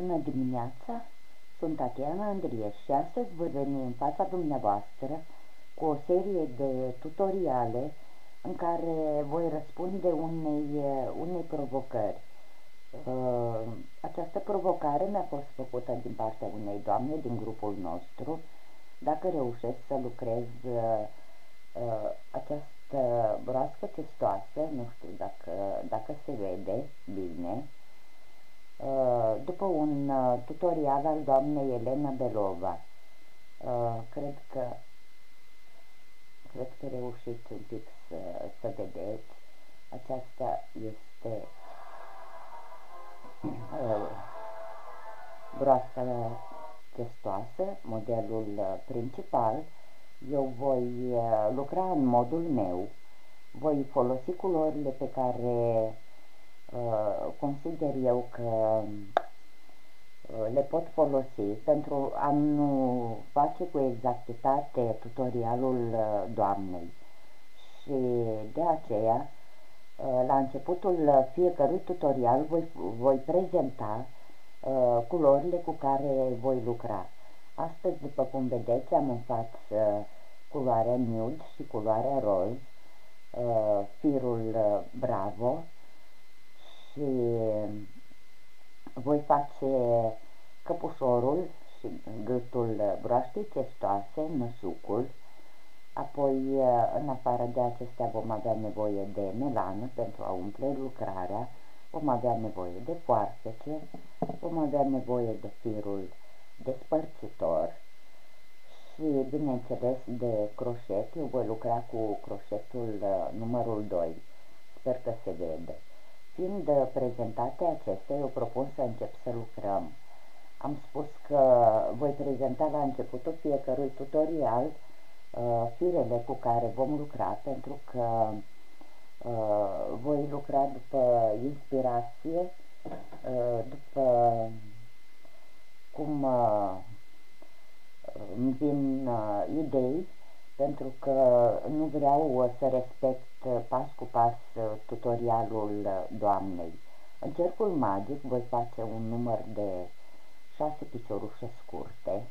Bună dimineața! Sunt Tatiana Andrie și astăzi voi veni în fața dumneavoastră cu o serie de tutoriale în care voi răspunde unei, unei provocări. Uh, această provocare mi-a fost făcută din partea unei doamne din grupul nostru. Dacă reușesc să lucrez uh, uh, această broască testoasă, nu știu dacă, dacă se vede bine, Uh, după un uh, tutorial al doamnei Elena Belova. Uh, cred că cred că reușiți un pic să, să vedeți. Aceasta este broasca testoasă, modelul principal. Eu voi lucra în modul meu, voi folosi culorile pe care Uh, consider eu că uh, le pot folosi pentru a nu face cu exactitate tutorialul uh, doamnei și de aceea la începutul fiecărui tutorial voi, voi prezenta culorile cu care voi lucra. Astăzi, după cum vedeți, am în față culoarea nude și culoarea roz, firul Bravo, și voi face căpușorul și gâtul broaștei testoase, năsucul, apoi în afară de acestea vom avea nevoie de melană pentru a umple lucrarea, vom avea nevoie de foarfece, vom avea nevoie de firul despărțitor și bineînțeles de croșet, eu voi lucra cu croșetul uh, numărul 2, sper că se vede. Fiind prezentate acestea, eu propun să încep să lucrăm. Am spus că voi prezenta la începutul fiecărui tutorial uh, firele cu care vom lucra, pentru că uh, voi lucra după inspirație, uh, după cum uh, îmi vin uh, idei, pentru că nu vreau să respect Uh, pas cu pas uh, tutorialul uh, doamnei. În cercul magic voi face un număr de 6 piciorușe scurte.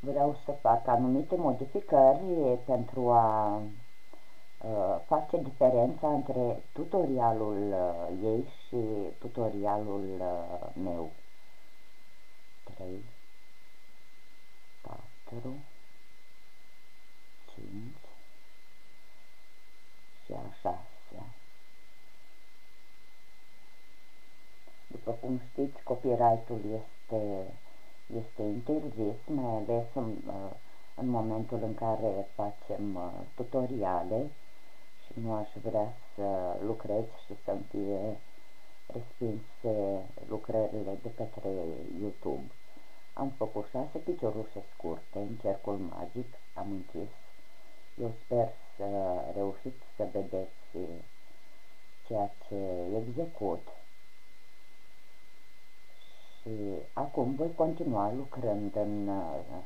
Vreau să fac anumite modificări pentru a face diferența între tutorialul ei și tutorialul meu. 3 4 5 și a șasea. După cum știți, copyright-ul este, este interzis, mai ales în, în momentul în care facem uh, tutoriale și nu aș vrea să lucrez și să-mi fie respinse lucrările de către YouTube. Am făcut șase piciorușe scurte în cercul magic, am închis eu sper să reușiți să vedeți ceea ce execut și acum voi continua lucrând în uh,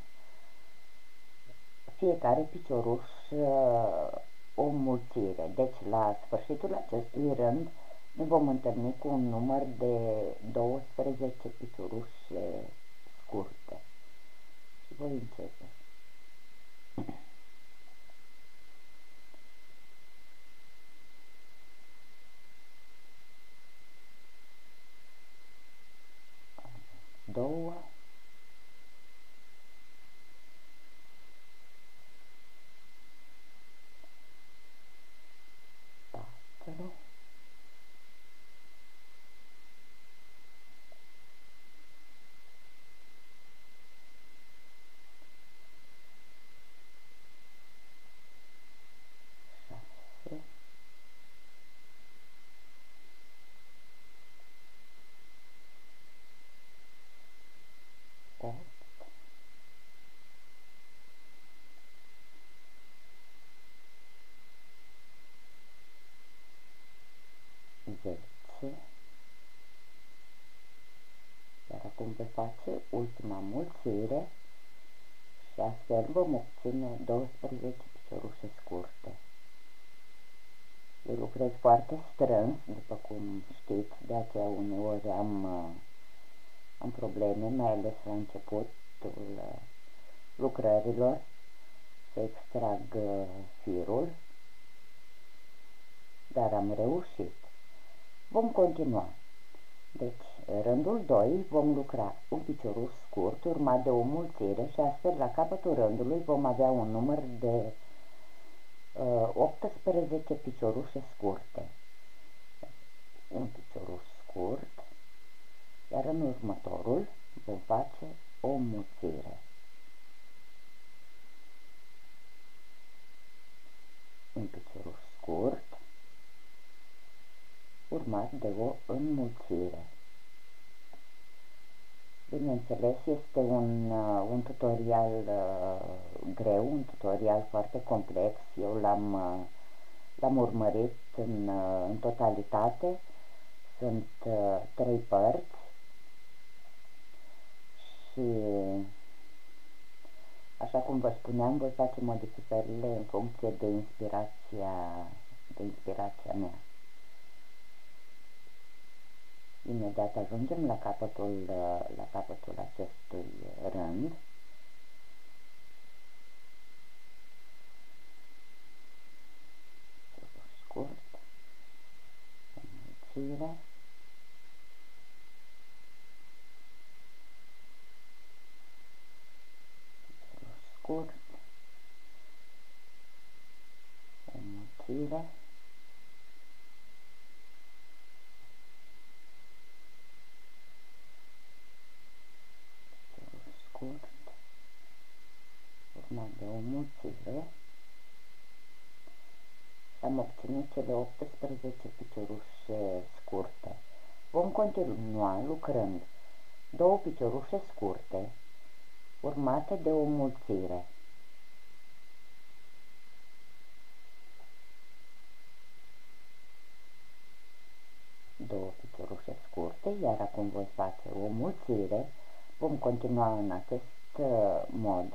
fiecare picioruș uh, o mulțire. Deci la sfârșitul acestui rând ne vom întâlni cu un număr de 12 piciorușe scurte. Și voi începe. două, patru, zece iar acum voi face ultima mulțire și astfel vom obține 12 piciorușe scurte eu lucrez lucrez foarte strâns, după cum știți, de aceea uneori am, am probleme, mai ales la începutul lucrărilor, să extrag firul, dar am reușit. Vom continua. Deci, rândul 2 vom lucra un piciorul scurt urmat de o mulțire și astfel la capătul rândului vom avea un număr de uh, 18 piciorușe scurte. Un piciorul scurt, iar în următorul vom face o mulțire. Un piciorul scurt, urmat de o înmulțire. Bineînțeles, este un, uh, un tutorial uh, greu, un tutorial foarte complex. Eu l-am uh, l-am urmărit în, uh, în totalitate. Sunt uh, trei părți și așa cum vă spuneam, voi face modificările în funcție de inspirația, de inspirația mea. Imediat ajungem la capătul, la capătul acestui rând. Scurt, înmulțire. Scurt, înmulțire. De o mulțire am obținut cele 18 piciorușe scurte. Vom continua lucrând două piciorușe scurte urmate de o mulțire. Două piciorușe scurte, iar acum voi face o mulțire. Vom continua în acest uh, mod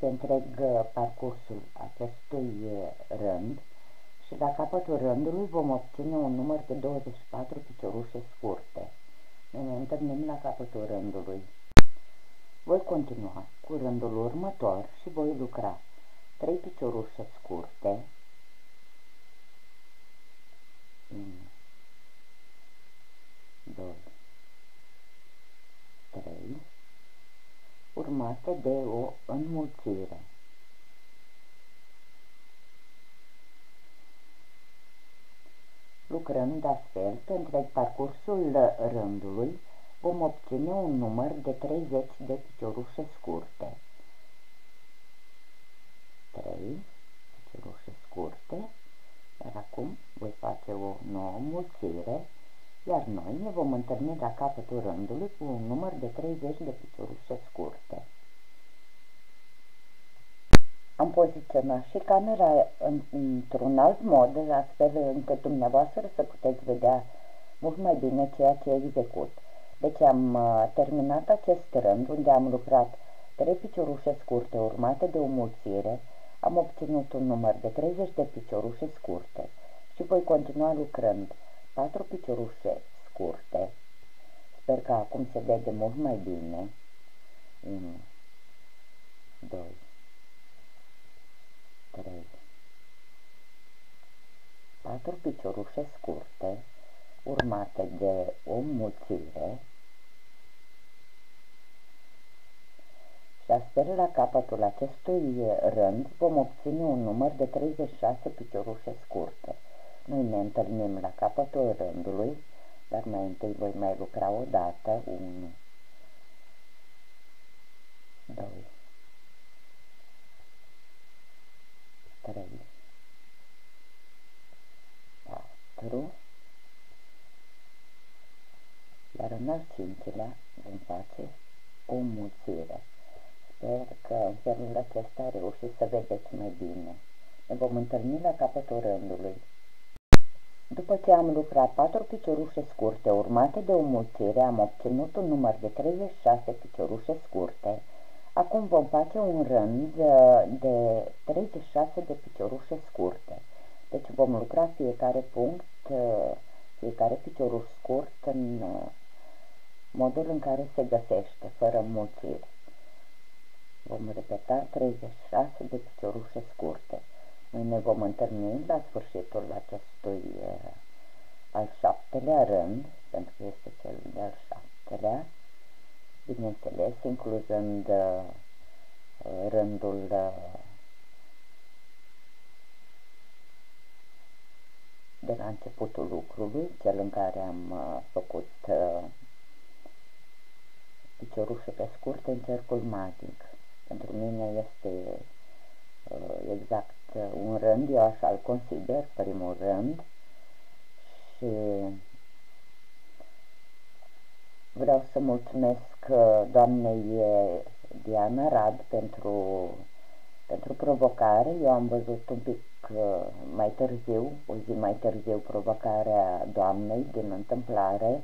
pe întreg uh, parcursul acestui uh, rând și la capătul rândului vom obține un număr de 24 piciorușe scurte. Ne, ne întâlnim la capătul rândului. Voi continua cu rândul următor și voi lucra 3 piciorușe scurte, 1, 2, 3, urmate de o înmulțire. Lucrând astfel pe întreg parcursul rândului, vom obține un număr de 30 de piciorușe scurte. 3 piciorușe scurte, iar acum voi face o nouă mulțire iar noi ne vom întâlni la capătul rândului cu un număr de 30 de piciorușe scurte. Am poziționat și camera într-un alt mod, astfel încât dumneavoastră să puteți vedea mult mai bine ceea ce execut. Deci am uh, terminat acest rând unde am lucrat 3 piciorușe scurte urmate de o mulțire, am obținut un număr de 30 de piciorușe scurte și voi continua lucrând patru piciorușe scurte. Sper că acum se vede mult mai bine. 1, 2, 3, 4 piciorușe scurte urmate de o mulțire și astfel la capătul acestui rând vom obține un număr de 36 piciorușe scurte. Noi ne întâlnim la capătul rândului, dar mai întâi voi mai lucra o dată, 1, 2, 3, 4, iar în al cincilea vom face o mulțire. Sper că în felul acesta reușiți să vedeți mai bine. Ne vom întâlni la capătul rândului. După ce am lucrat patru piciorușe scurte urmate de o mulțire, am obținut un număr de 36 piciorușe scurte. Acum vom face un rând uh, de 36 de piciorușe scurte. Deci vom lucra fiecare punct, fiecare picioruș scurt în modul în care se găsește, fără mulțire. Vom repeta 36 de piciorușe scurte. Noi ne vom întâlni la sfârșitul acestui uh, al șaptelea rând, pentru că este cel de-al șaptelea, bineînțeles, incluzând uh, rândul uh, de la începutul lucrului, cel în care am uh, făcut uh, piciorușe pe scurt în cercul magic. Pentru mine este uh, exact uh, un rând, eu așa îl consider, primul rând, și vreau să mulțumesc uh, doamnei Diana Rad pentru, pentru provocare. Eu am văzut un pic mai târziu, o zi mai târziu, provocarea doamnei din întâmplare.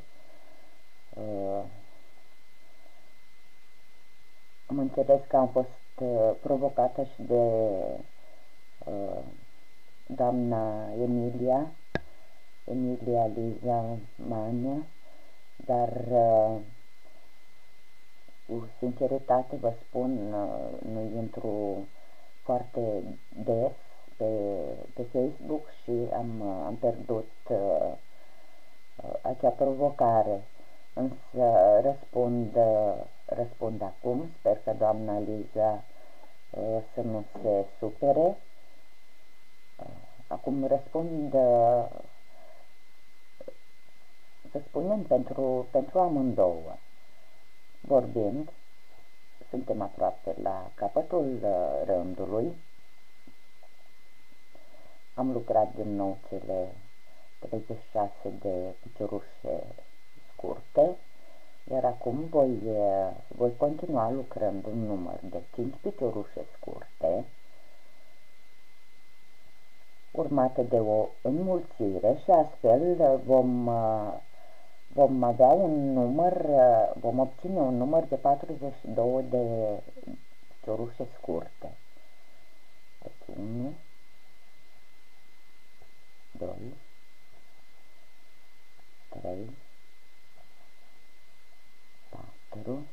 Am înțeles că am fost uh, provocată și de uh, doamna Emilia, Emilia Liza Mania, dar uh, cu sinceritate vă spun, uh, nu intru foarte des pe, pe Facebook și am, am pierdut uh, acea provocare, însă răspund uh, răspund acum. Sper că doamna Liza uh, să nu se supere. Uh, acum răspund, uh, să spunem, pentru, pentru amândouă. Vorbind, suntem aproape la capătul rândului. Am lucrat din nou cele 36 de piciorușe scurte iar acum voi, voi continua lucrând un număr de 5 piciorușe scurte, urmate de o înmulțire și astfel vom, vom avea un număr, vom obține un număr de 42 de piciorușe scurte. Deci 1, 2, 3, 4,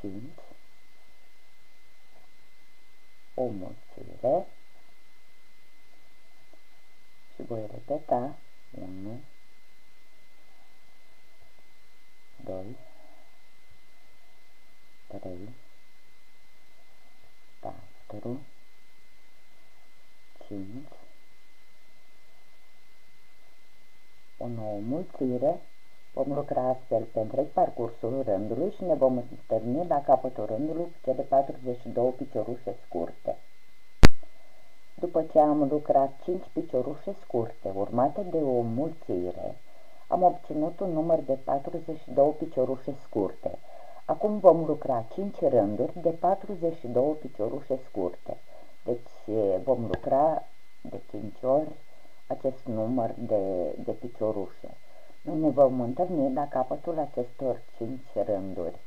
5, o mulțire și voi repeta 1, 2, 3, 4, 5, o nouă mulțire Vom lucra astfel pe întreg parcursul rândului și ne vom întâlni la capătul rândului cu cele 42 piciorușe scurte. După ce am lucrat 5 piciorușe scurte, urmate de o mulțire, am obținut un număr de 42 piciorușe scurte. Acum vom lucra 5 rânduri de 42 piciorușe scurte. Deci vom lucra de 5 ori acest număr de, de piciorușe. Noi ne vom întâlni la capătul acestor cinci rânduri.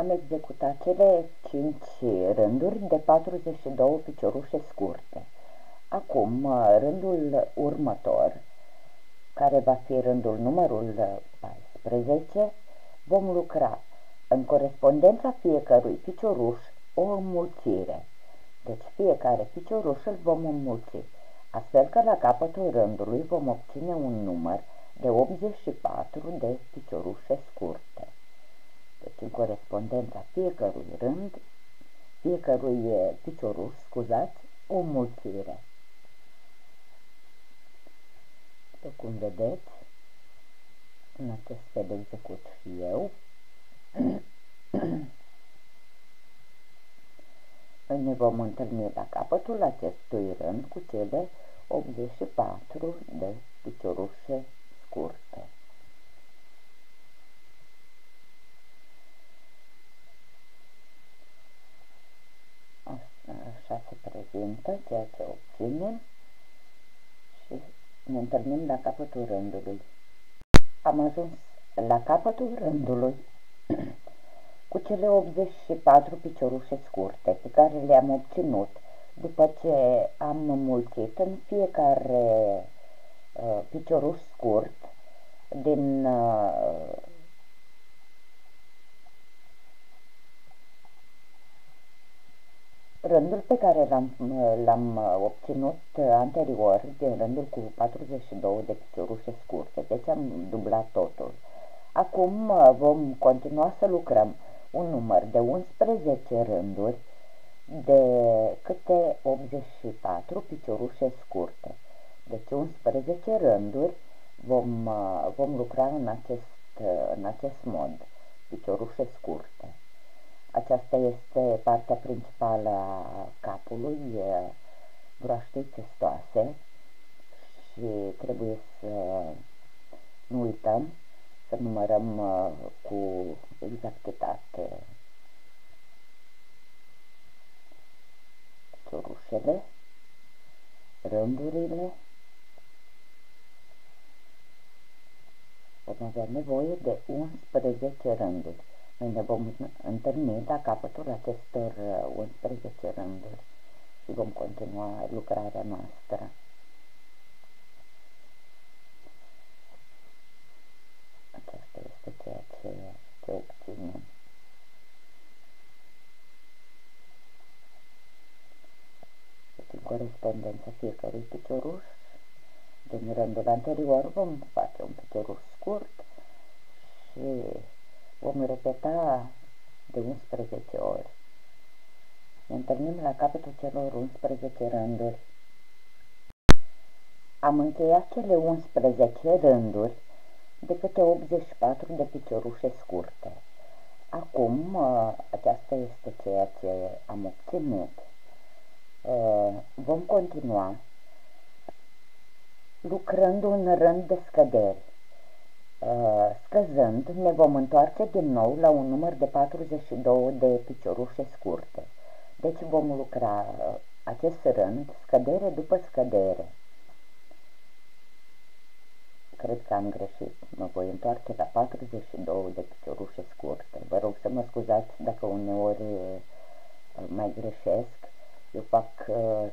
Am executat cele cinci rânduri de 42 piciorușe scurte. Acum, rândul următor, care va fi rândul numărul 14, vom lucra în corespondența fiecărui picioruș o înmulțire. Deci fiecare picioruș îl vom înmulți astfel că la capătul rândului vom obține un număr de 84 de piciorușe scurte. Deci în corespondența fiecărui rând, fiecărui picioruș, scuzați, o mulțire. După cum vedeți, în acest fel execut și eu. ne vom întâlni la capătul acestui rând cu cele 84 de piciorușe scurte. Așa se prezintă ceea ce obținem și ne întâlnim la capătul rândului. Am ajuns la capătul rândului cu cele 84 piciorușe scurte pe care le-am obținut După ce am mulțit în fiecare uh, picioruș scurt din uh, Rândul pe care l-am obținut anterior, din rândul cu 42 de piciorușe scurte, deci am dublat totul. Acum uh, vom continua să lucrăm un număr de 11 rânduri de câte 84 piciorușe scurte. Deci 11 rânduri vom, uh, vom lucra în acest, uh, în acest mod, piciorușe scurte. Aceasta este partea principală a capului, broaștei testoase și trebuie să nu uităm să numărăm uh, cu exactitate ciorușele, rândurile. Vom avea nevoie de 11 rânduri. Noi ne vom întâlni la capătul acestor 11 uh, rânduri și vom continua lucrarea noastră. Aceasta este ceea ce, ce obținem. Deci, în corespondența fiecărui picioruș, din rândul anterior vom face un picioruș scurt și Vom repeta de 11 ori. Ne întâlnim la capătul celor 11 rânduri. Am încheiat cele 11 rânduri de câte 84 de piciorușe scurte. Acum, ă, aceasta este ceea ce am obținut. Ă, vom continua lucrând un rând de scăderi. Uh, scăzând, ne vom întoarce din nou la un număr de 42 de piciorușe scurte. Deci vom lucra uh, acest rând, scădere după scădere. Cred că am greșit. Mă voi întoarce la 42 de piciorușe scurte. Vă rog să mă scuzați dacă uneori uh, mai greșesc. Eu fac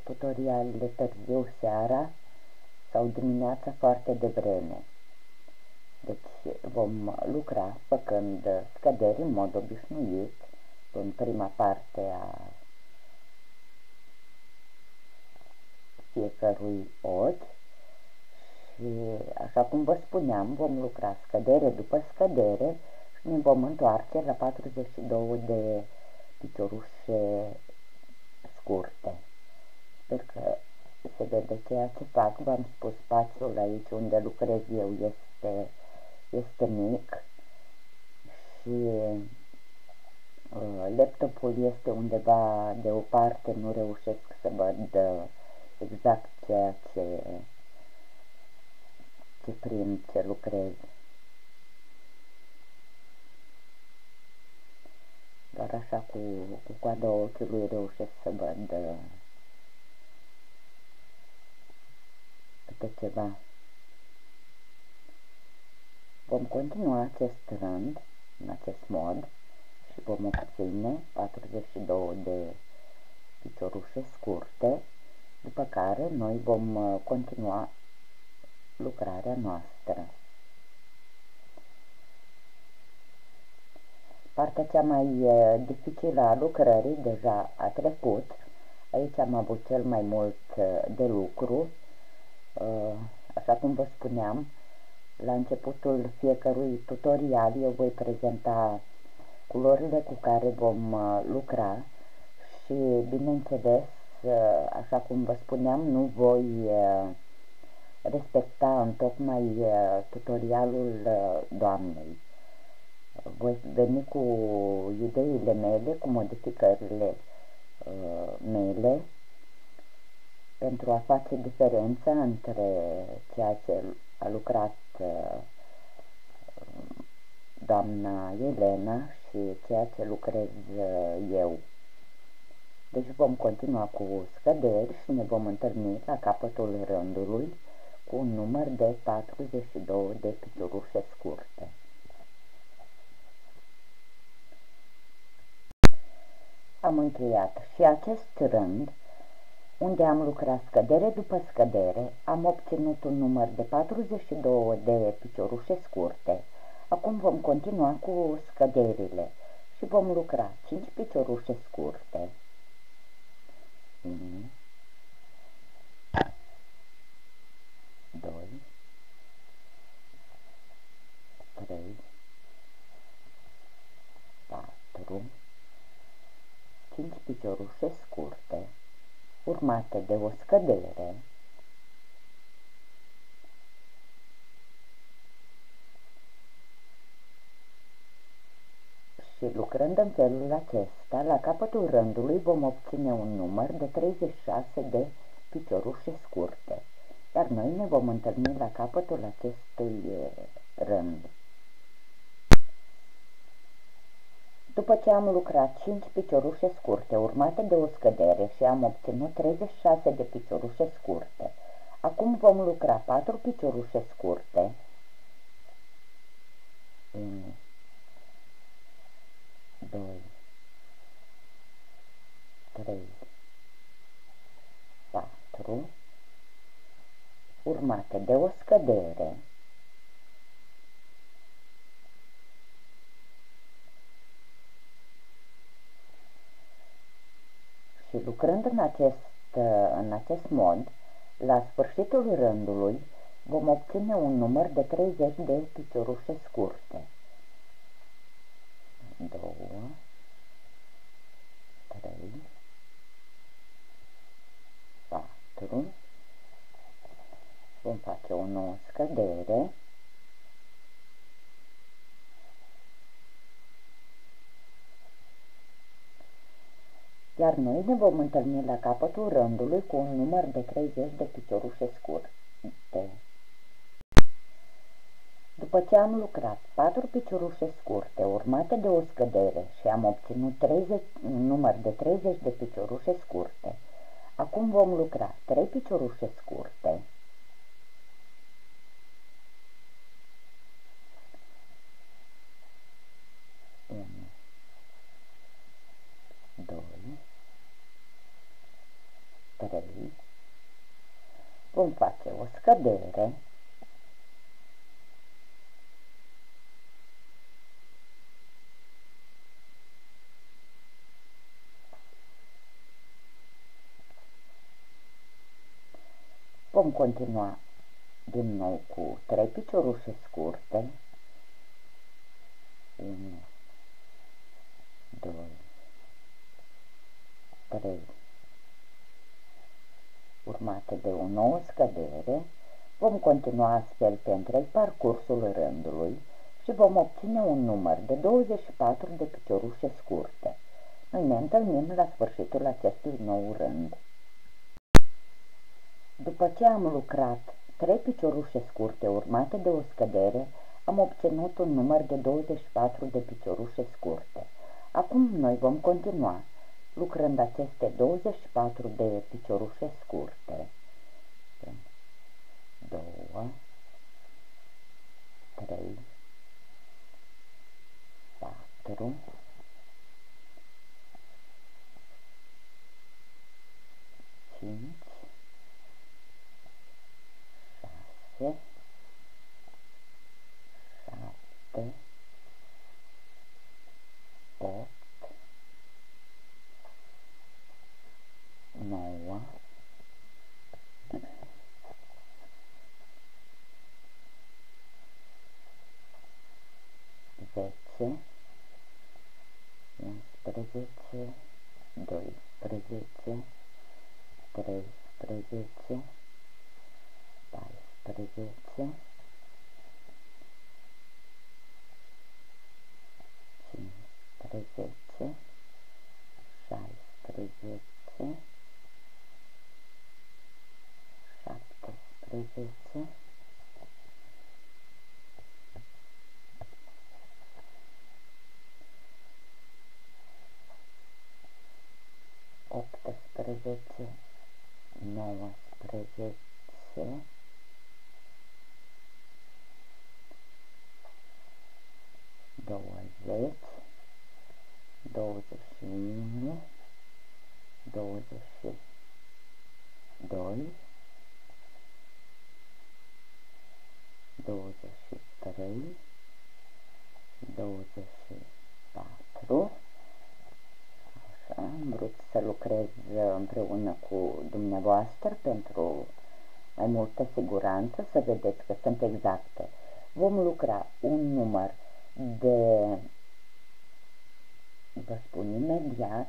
tutorialele târziu seara sau dimineața foarte devreme. Deci vom lucra făcând scăderi în mod obișnuit în prima parte a fiecărui ochi și așa cum vă spuneam vom lucra scădere după scădere și ne vom întoarce la 42 de piciorușe scurte. Sper că se vede ceea ce fac. V-am spus spațiul aici unde lucrez eu este este mic și uh, laptopul este undeva de o parte, nu reușesc să văd uh, exact ceea ce, ce prind, ce lucrez. Doar așa cu, cu coada ochiului reușesc să văd uh, câte ceva. Vom continua acest rând în acest mod și vom obține 42 de piciorușe scurte, după care noi vom uh, continua lucrarea noastră. Partea cea mai uh, dificilă a lucrării deja a trecut. Aici am avut cel mai mult uh, de lucru. Așa cum vă spuneam, la începutul fiecărui tutorial eu voi prezenta culorile cu care vom uh, lucra și, bineînțeles, uh, așa cum vă spuneam, nu voi uh, respecta în tocmai tutorialul doamnei. Voi veni cu ideile mele, cu modificările mele, pentru a face diferența între ceea ce a lucrat uh, doamna Elena și ceea ce lucrez uh, eu. Deci vom continua cu scăderi și ne vom întâlni la capătul rândului cu un număr de 42 de piciorușe scurte. Am încheiat și acest rând unde am lucrat scădere după scădere, am obținut un număr de 42 de piciorușe scurte. Acum vom continua cu scăderile și vom lucra 5 piciorușe scurte. 1 2 3 4 5 piciorușe scurte urmate de o scădere și lucrând în felul acesta, la capătul rândului vom obține un număr de 36 de piciorușe scurte, iar noi ne vom întâlni la capătul acestui rând. După ce am lucrat 5 piciorușe scurte urmate de o scădere și am obținut 36 de piciorușe scurte, acum vom lucra 4 piciorușe scurte, 1, 2, 3, 4, urmate de o scădere, și lucrând în acest, în acest mod, la sfârșitul rândului vom obține un număr de 30 de piciorușe scurte. 2, 3, 4, vom face o nouă scădere, iar noi ne vom întâlni la capătul rândului cu un număr de 30 de piciorușe scurte. După ce am lucrat 4 piciorușe scurte urmate de o scădere și am obținut 30, un număr de 30 de piciorușe scurte, acum vom lucra 3 piciorușe scurte, doi, trei, vom face o scădere Vom continua din nou cu trei piciorușe scurte. 1, 2, 3, urmate de o nouă scădere, vom continua astfel pe întreg parcursul rândului și vom obține un număr de 24 de piciorușe scurte. Noi ne întâlnim la sfârșitul acestui nou rând. După ce am lucrat trei piciorușe scurte urmate de o scădere, am obținut un număr de 24 de piciorușe scurte. Acum noi vom continua lucrând aceste 24 de piciorușe scurte. 2 3 4 5 sette sette otto nove dieci tredici dodici tredici tredici 10 11 12 13 14 15 15 16 17 18 19 plăți 21 22 23 24 Așa, am vrut să lucrez împreună cu dumneavoastră pentru mai multă siguranță, să vedeți că sunt exacte. Vom lucra un număr imediat,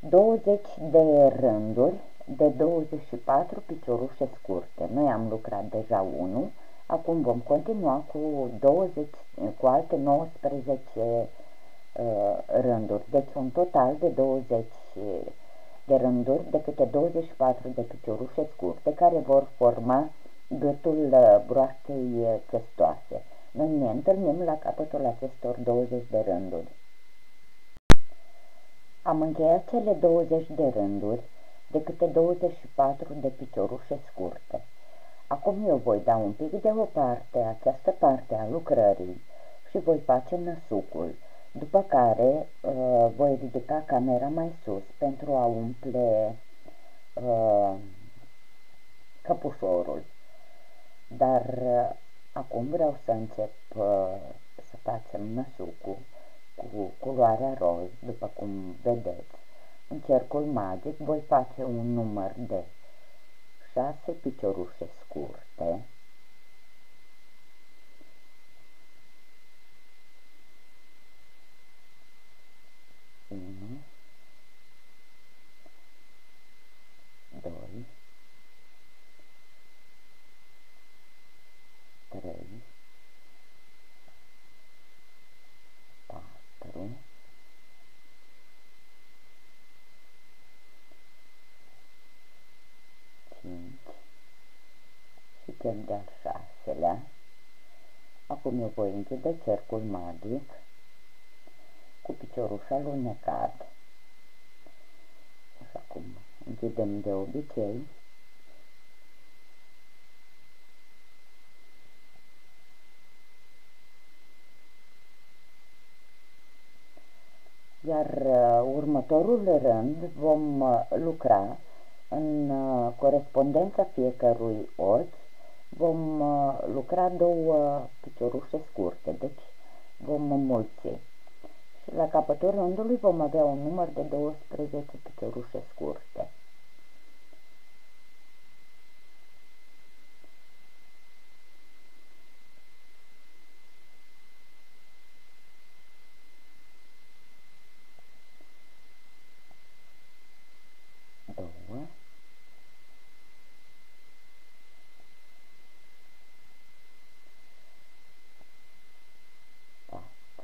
20 de rânduri de 24 piciorușe scurte. Noi am lucrat deja unul, acum vom continua cu 20, cu alte 19 uh, rânduri. Deci un total de 20 de rânduri de câte 24 de piciorușe scurte care vor forma gâtul uh, broaștei cestoase. Noi ne întâlnim la capătul acestor 20 de rânduri. Am încheiat cele 20 de rânduri de câte 24 de piciorușe scurte. Acum eu voi da un pic deoparte această parte a lucrării și voi face năsucul, după care uh, voi ridica camera mai sus pentru a umple uh, căpușorul. Dar uh, acum vreau să încep uh, să facem năsucul cu culoarea roz, după cum vedeți. În cercul magic voi face un număr de 6 piciorușe scurte, unu, doi, trei, patru, cel de-al șaselea. Acum eu voi închide cercul magic cu piciorușa lunecat. Așa cum închidem de obicei. Iar uh, următorul rând vom uh, lucra în uh, corespondența fiecărui ochi vom uh, lucra două piciorușe scurte, deci vom înmulți. Și la capătul rândului vom avea un număr de 12 piciorușe scurte.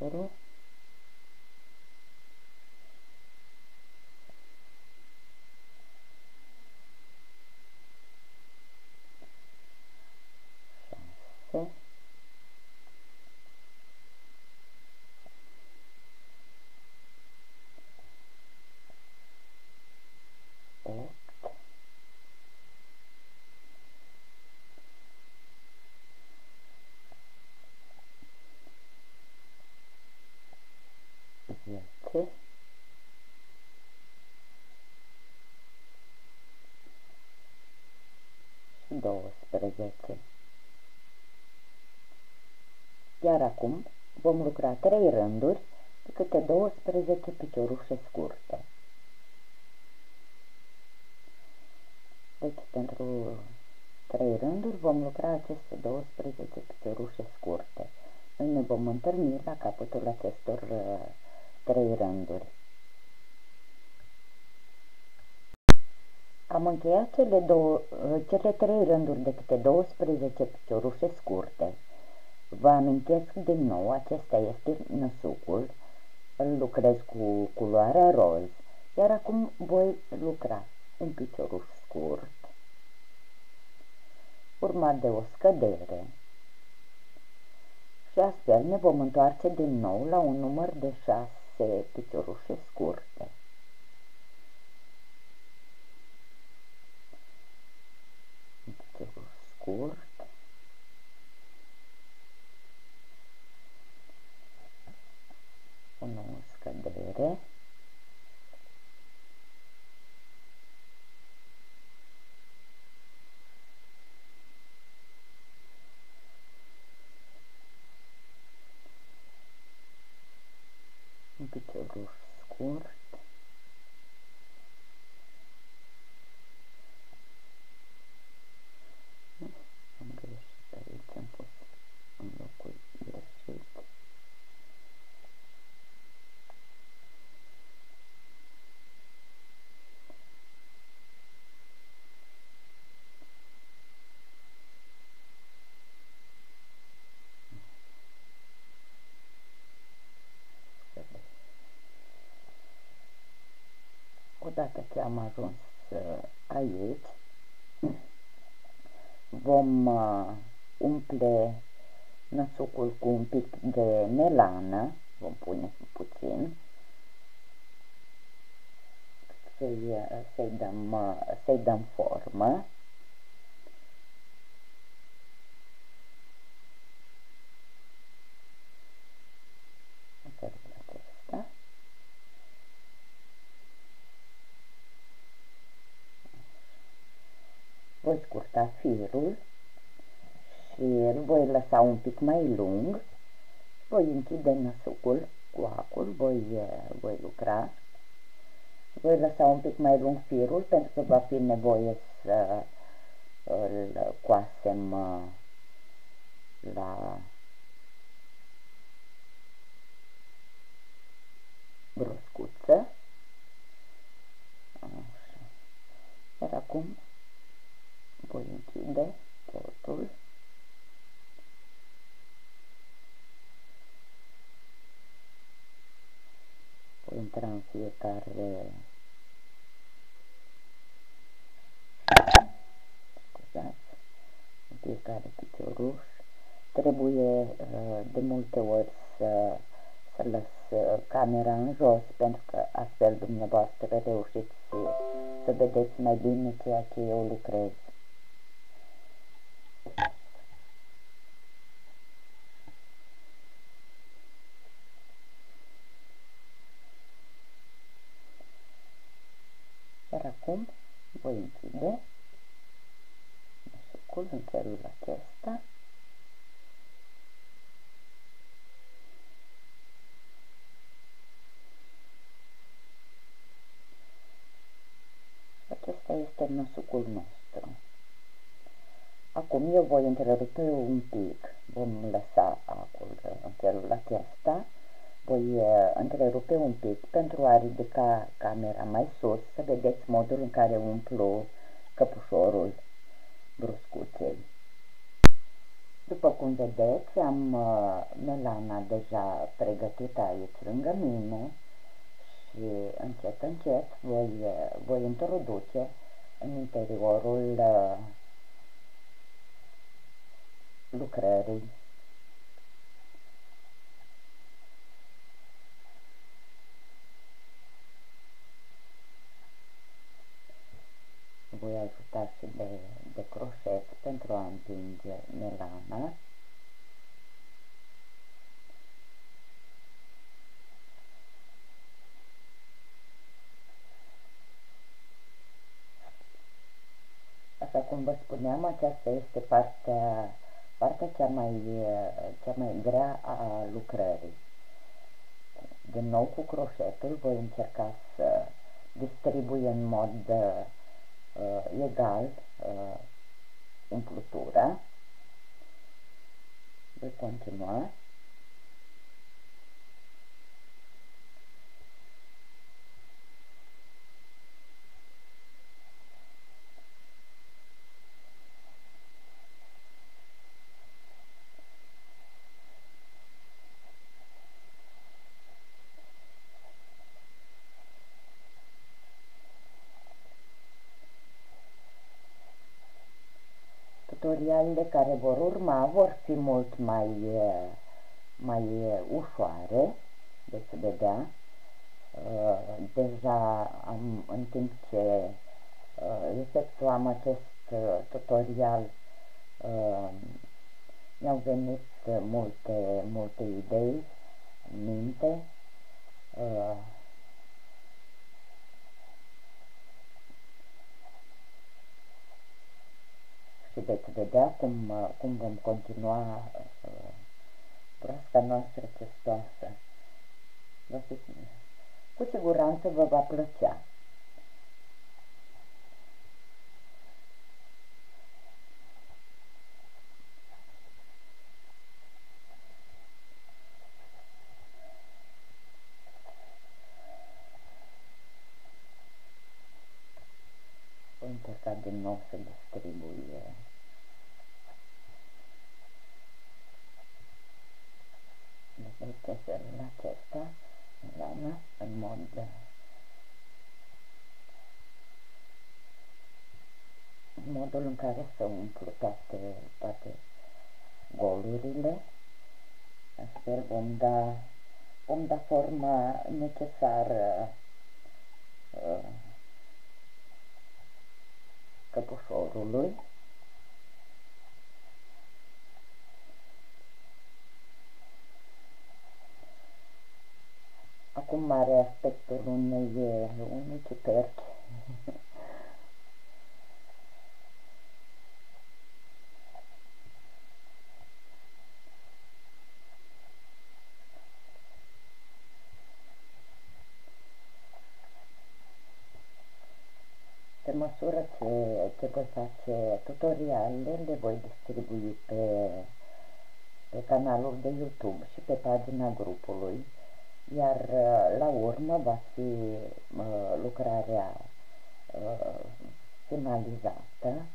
acolo. Șase. Opt. zece, și 12. Iar acum vom lucra 3 rânduri de câte 12 piciorușe scurte. Deci pentru 3 rânduri vom lucra aceste 12 piciorușe scurte. Noi ne vom întâlni la capătul acestor uh, trei rânduri. Am încheiat cele, două, cele trei rânduri de câte 12 piciorușe scurte. Vă amintesc din nou, acesta este năsucul, îl lucrez cu culoarea roz, iar acum voi lucra un picioruș scurt, urmat de o scădere, și astfel ne vom întoarce din nou la un număr de 6 piciorușe scurte. Un picioruș scurt. o nosso candeeiro. Um pequeno escuro. Odată ce am ajuns uh, aici, vom uh, umple năsucul cu un pic de melană, vom pune puțin, să-i uh, să dăm, să dăm formă. voi scurta firul și îl voi lăsa un pic mai lung, voi închide năsucul cu acul, voi, voi lucra, voi lăsa un pic mai lung firul pentru că va fi nevoie să îl coasem la broscuță. Așa. Iar acum voi închide totul. Intra în fiecare scuzați, în fiecare picioruș. Trebuie uh, de multe ori să, să lăs uh, camera în jos pentru că astfel dumneavoastră reușiți să vedeți mai bine ceea ce eu lucrez. Iar acum voi închide sucul în felul acesta. Acesta este năsucul nostru. Acum eu voi întrerupe un pic, vom lăsa acul în felul acesta, voi uh, întrerupe un pic pentru a ridica camera mai sus, să vedeți modul în care umplu căpușorul bruscuței. După cum vedeți, am uh, melana deja pregătită aici lângă mine și încet, încet voi, uh, voi introduce în interiorul lucrării. Voi ajuta și de, de croșet pentru a împinge melana. Așa cum vă spuneam, aceasta este partea partea cea mai, cea mai grea a lucrării. Din nou cu croșetul voi încerca să distribui în mod uh, egal uh, umplutura. Voi continua. Tutorialele care vor urma vor fi mult mai, mai ușoare, veți vedea. Deja am, în timp ce efectuam acest tutorial mi-au venit multe, multe idei în minte veți vedea cum, uh, cum vom continua uh, proasta noastră testoasă. Va fi, cu siguranță vă va plăcea. Voi încerca din nou să distribuie desenul acesta lana în mod în modul în care să umplu toate, toate golurile astfel vom da vom da forma necesară uh, căpușorului Acum are aspectul unei, unei ciuperchi. Pe măsură ce, ce voi face tutorialele, le voi distribui pe, pe canalul de YouTube și pe pagina grupului iar uh, la urmă va fi uh, lucrarea uh, finalizată.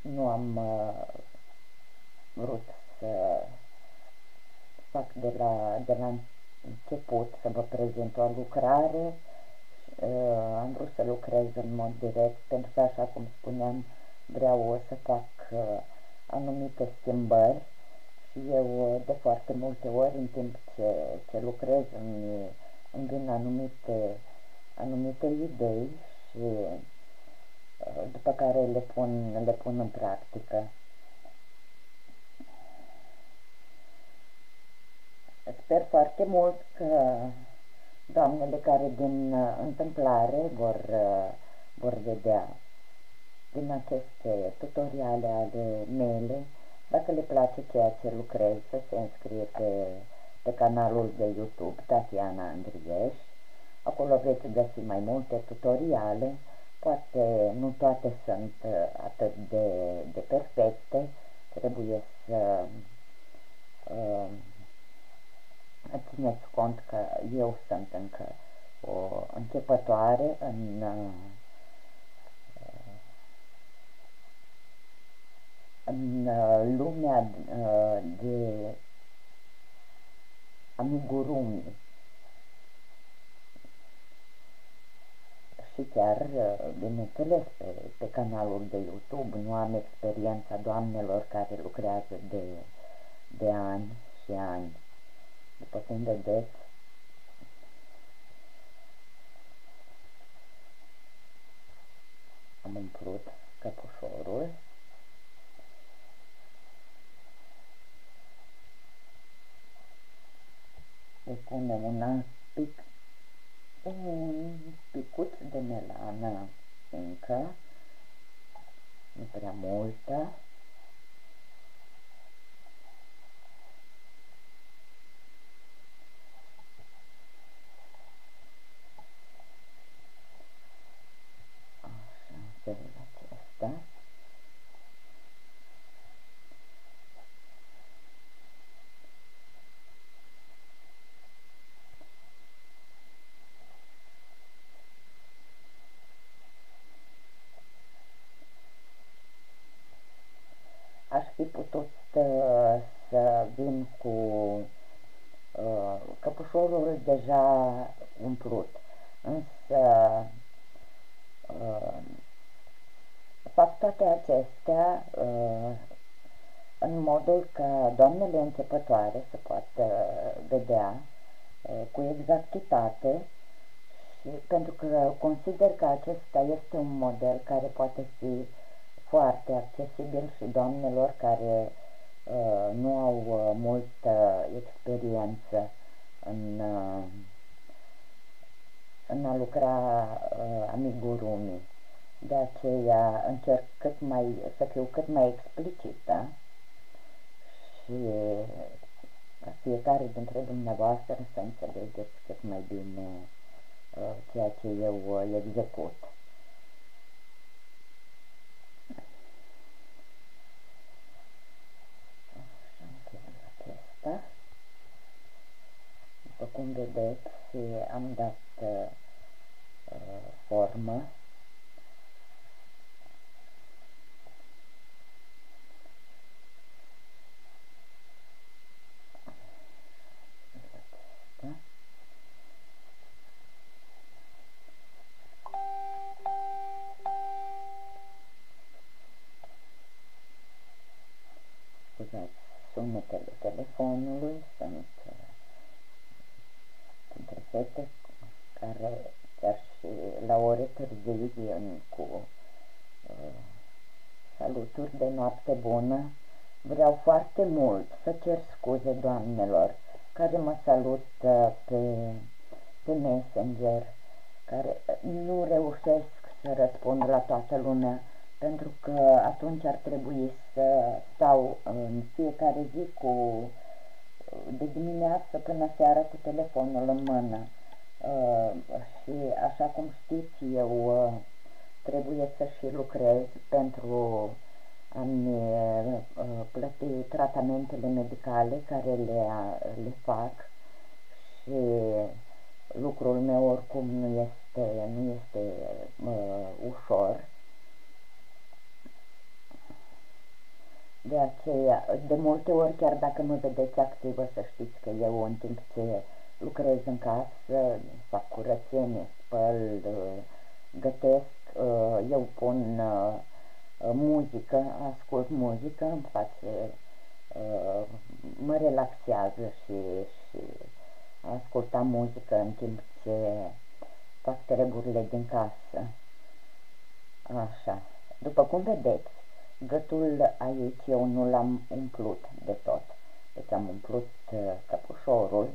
Nu am vrut să fac de la, de la început să vă prezint o lucrare am vrut să lucrez în mod direct pentru că așa cum spuneam vreau să fac anumite schimbări și eu de foarte multe ori în timp ce, ce lucrez îmi, îmi vin anumite, anumite idei și uh, după care le pun, le pun în practică. Sper foarte mult că doamnele care din uh, întâmplare vor, uh, vor vedea din aceste tutoriale ale mele. Dacă le place ceea ce lucrez, să se înscrie pe, pe canalul de YouTube Tatiana Andrieș. Acolo veți găsi mai multe tutoriale, poate nu toate sunt uh, atât de, de perfecte, trebuie să uh, țineți cont că eu sunt încă o începătoare în uh, în uh, lumea uh, de amigurumi și chiar, uh, bineînțeles, pe, pe canalul de YouTube nu am experiența doamnelor care lucrează de, de ani și ani. După cum vedeți, am umplut Tá? branca, a morta. Vin cu uh, căpușorul deja umplut. Însă uh, fac toate acestea uh, în modul că doamnele începătoare să poată vedea uh, cu exactitate și pentru că consider că acesta este un model care poate fi foarte accesibil și doamnelor care uh, nu au uh, multă experiență în, uh, în a lucra uh, amigurumi. De aceea încerc cât mai, să fiu cât mai explicită și fiecare dintre dumneavoastră să înțelegeți cât mai bine uh, ceea ce eu uh, execut. Acesta. După cum vedeți, am dat uh, formă scuzați, sunetele telefonului sunt între uh, fete care chiar și la ore târzii vin cu uh, saluturi de noapte bună. Vreau foarte mult să cer scuze doamnelor care mă salută pe, pe Messenger, care nu reușesc să răspund la toată lumea pentru că atunci ar trebui să stau în fiecare zi cu de dimineață până seara cu telefonul în mână. Uh, și așa cum știți eu uh, trebuie să și lucrez pentru a-mi uh, plăti tratamentele medicale care le, le fac și lucrul meu oricum nu este, nu este uh, ușor De aceea, de multe ori, chiar dacă mă vedeți activă, să știți că eu, în timp ce lucrez în casă, fac curățenie, spăl, gătesc, eu pun muzică, ascult muzică, îmi face, mă relaxează și, și asculta muzică în timp ce fac treburile din casă. Așa. După cum vedeți, Gătul aici eu nu l-am umplut de tot. Deci am umplut uh, căpușorul,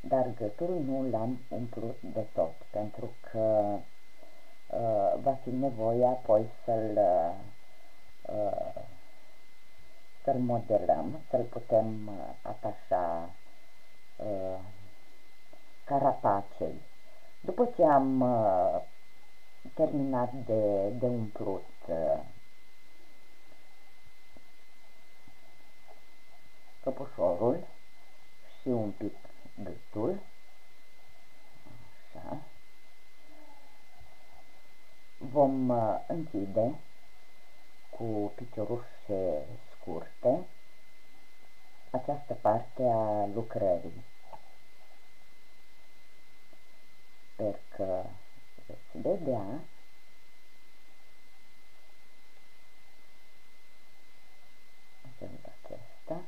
dar gătul nu l-am umplut de tot, pentru că uh, va fi nevoie apoi să-l uh, uh să-l modelăm, să-l putem uh, atașa uh, carapacei. După ce am uh, terminat de, de umplut uh, căpușorul și un pic gâtul. Așa. Vom uh, închide cu piciorușe scurte această parte a lucrării. Sper că veți vedea felul acesta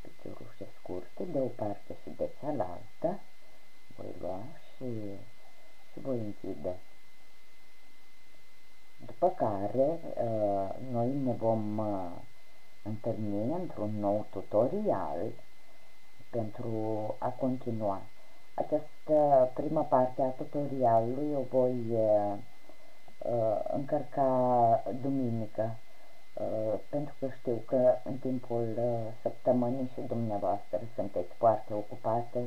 piciorușe scurte de o parte și de cealaltă. Voi lua și, și voi închide. După care uh, noi ne vom uh, întâlni într-un nou tutorial pentru a continua această prima parte a tutorialului o voi uh, uh, încărca duminică, uh, pentru că știu că în timpul uh, săptămânii și dumneavoastră sunteți foarte ocupate,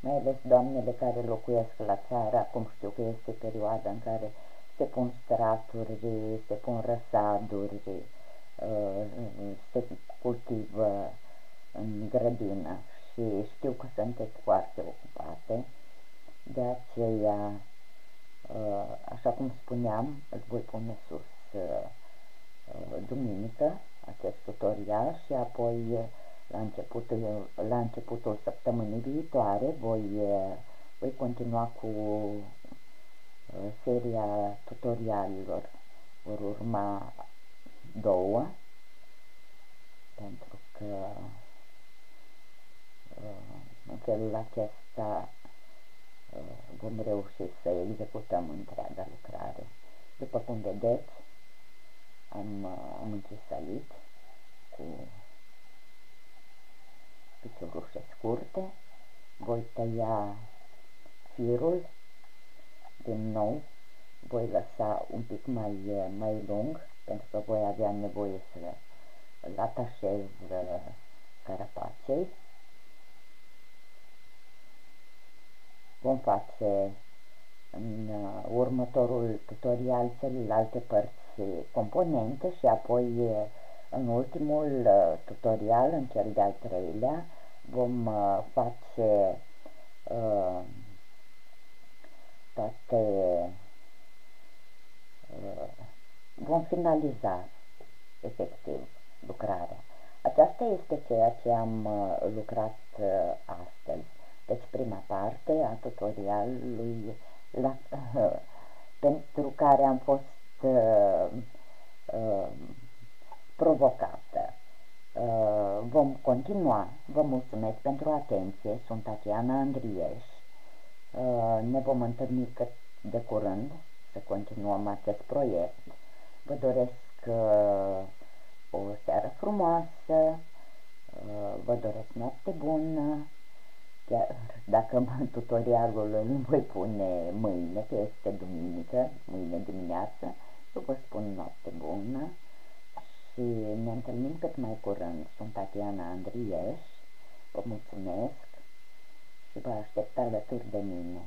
mai ales doamnele care locuiesc la țară, acum știu că este perioada în care se pun straturi, se pun răsaduri, uh, se cultivă în grădină și știu că sunteți foarte ocupate, de aceea, uh, așa cum spuneam, îl voi pune sus uh, duminică, acest tutorial și apoi la începutul, la începutul săptămânii viitoare voi, voi continua cu uh, seria tutorialelor. Vor urma două, pentru că în felul acesta uh, vom reuși să executăm întreaga lucrare. După cum vedeți, am, uh, am închis aici cu piciorușe scurte, voi tăia firul din nou, voi lăsa un pic mai, mai lung pentru că voi avea nevoie să îl atașez uh, carapacei. Următorul tutorial celelalte părți componente și apoi în ultimul tutorial, în cel de-al treilea, vom face toate vom finaliza efectiv lucrarea. Aceasta este ceea ce am uh, lucrat uh, astăzi. Deci prima parte a tutorialului la, pentru care am fost uh, uh, provocată. Uh, vom continua. Vă mulțumesc pentru atenție. Sunt Tatiana Andrieș. Uh, ne vom întâlni cât de curând să continuăm acest proiect. Vă doresc uh, o seară frumoasă, uh, vă doresc noapte bună, chiar dacă tutorialul îl voi pune mâine, că este duminică, mâine dimineață, eu vă spun noapte bună și ne întâlnim cât mai curând. Sunt Tatiana Andrieș, vă mulțumesc și vă aștept alături de mine.